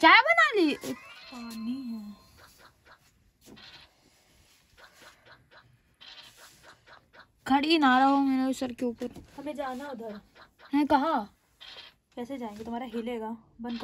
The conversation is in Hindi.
चाय बना ली? पानी है। खड़ी ना रहो मेरे सर के ऊपर। हमें जाना उधर। है कहा? कैसे जाएँगे? तुम्हारा हिलेगा। बंद कर।